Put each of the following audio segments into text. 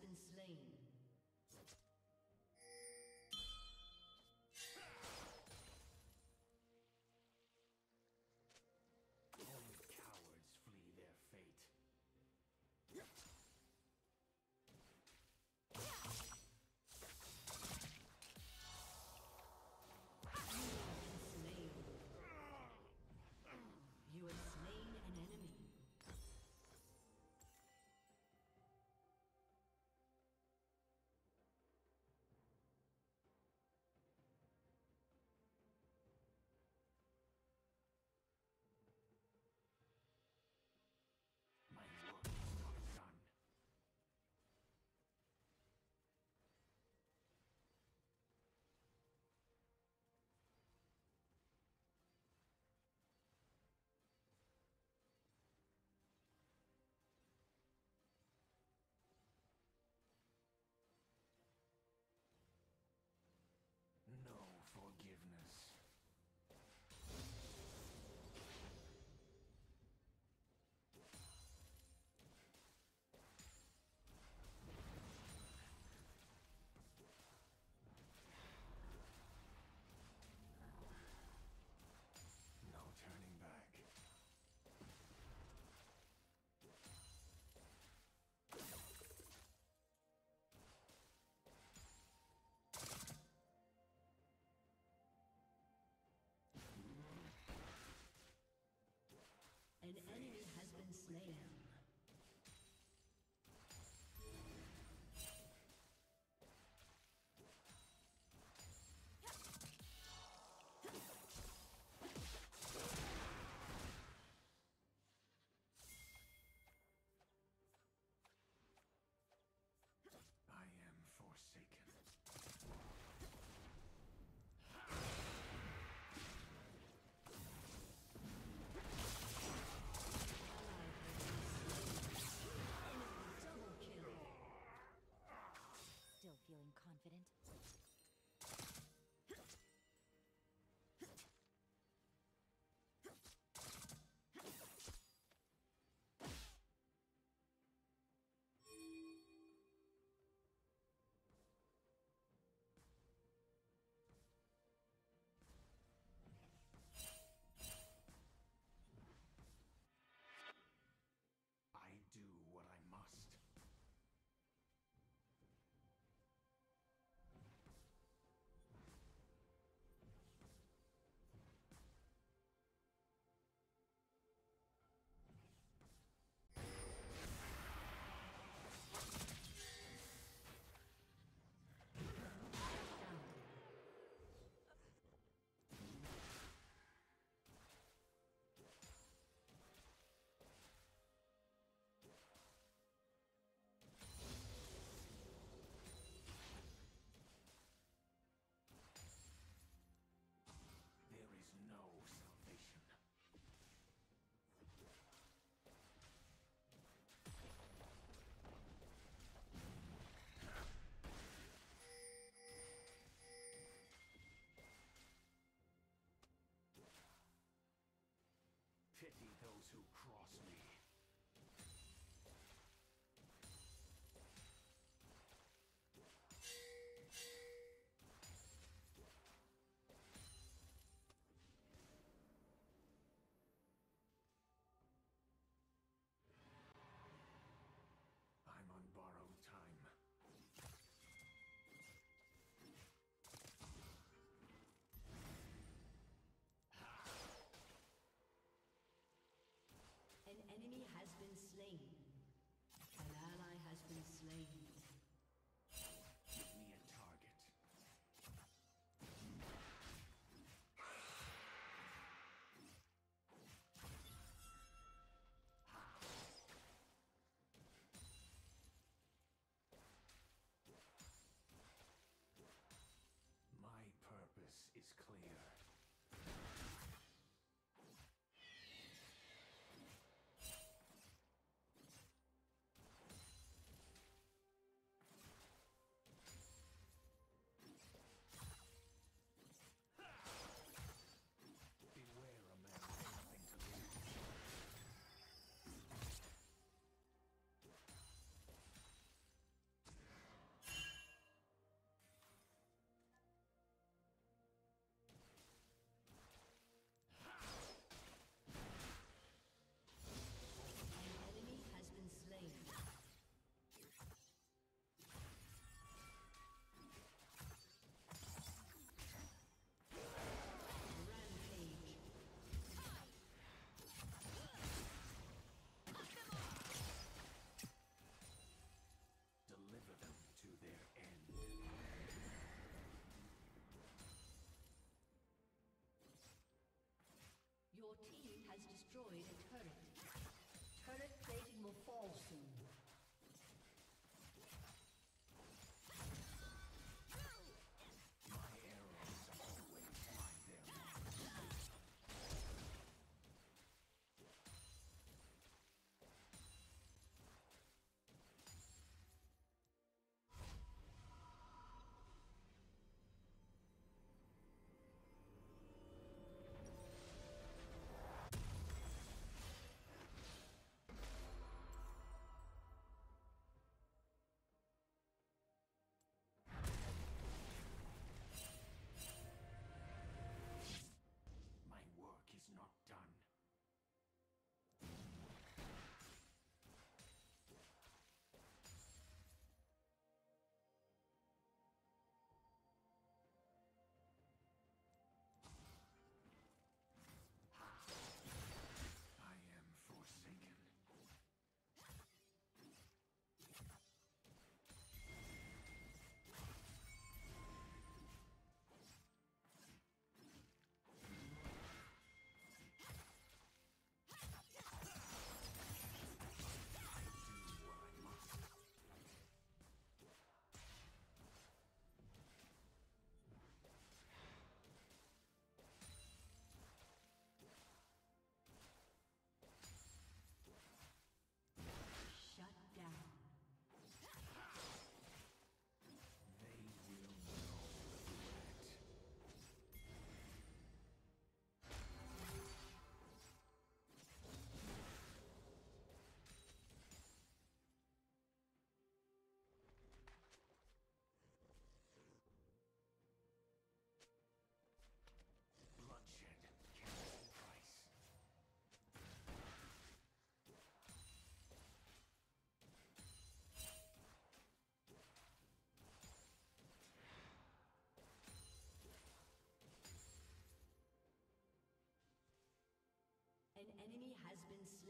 been slain. An enemy Pity those who cross me. enemy has been slain. An ally has been slain. destroyed a turret.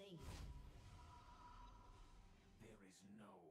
Slain. There is no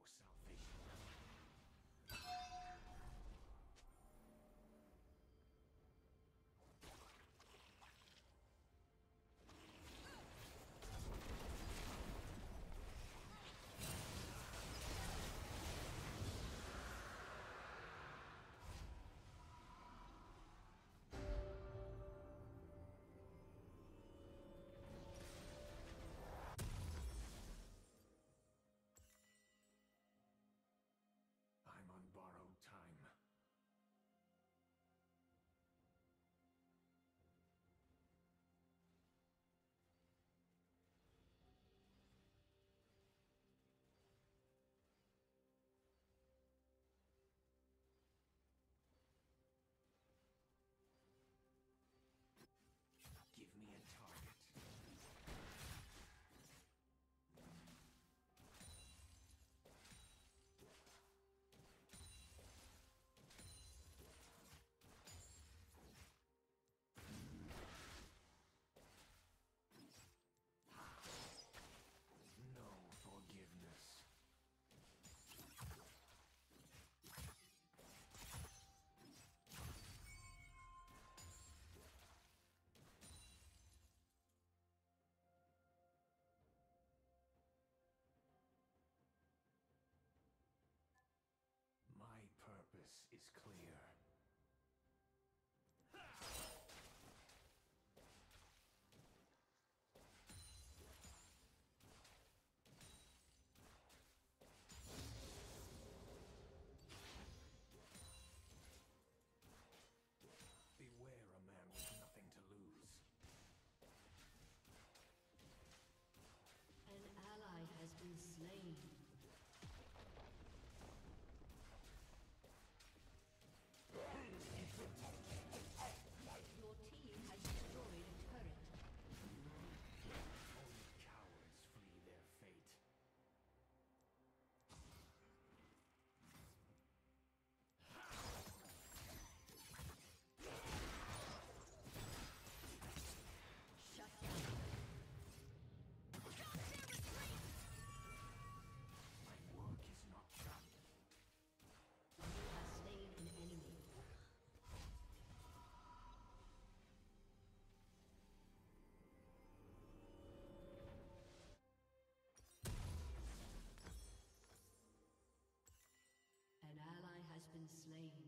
slain.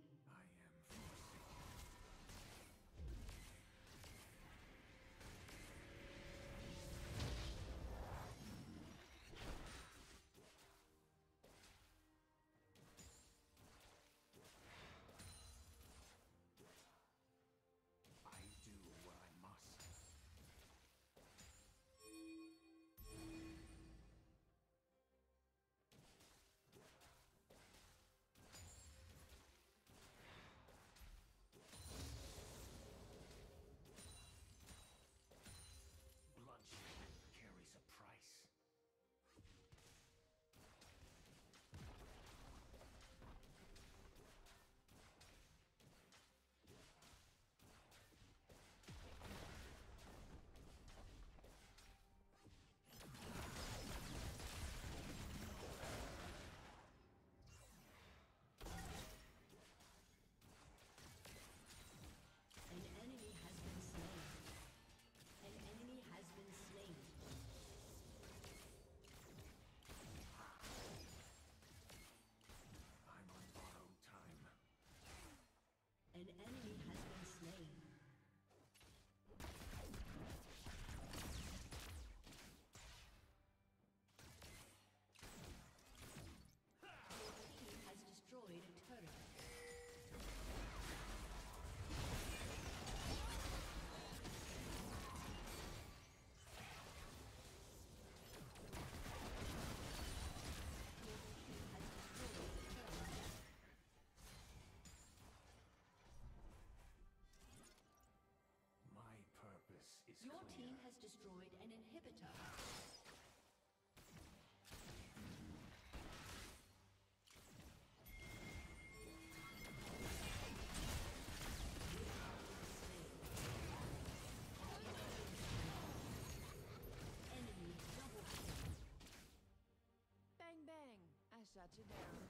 You down.